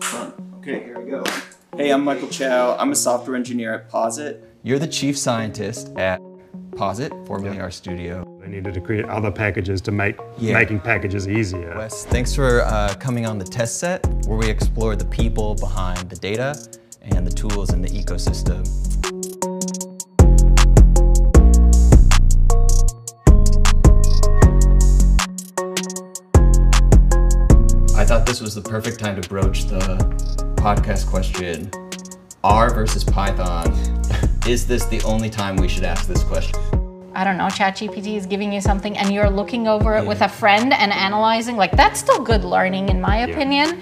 Fun. Okay, here we go. Hey, I'm Michael Chow. I'm a software engineer at Posit. You're the chief scientist at Posit, formerly RStudio. They needed to create other packages to make Yeah. making packages easier. Wes, thanks for uh, coming on the test set where we explore the people behind the data and the tools in the ecosystem. I thought this was the perfect time to broach the podcast question R versus Python. Is this the only time we should ask this question? I don't know, ChatGPT is giving you something and you're looking over it with a friend and analyzing, like that's still good learning in my opinion.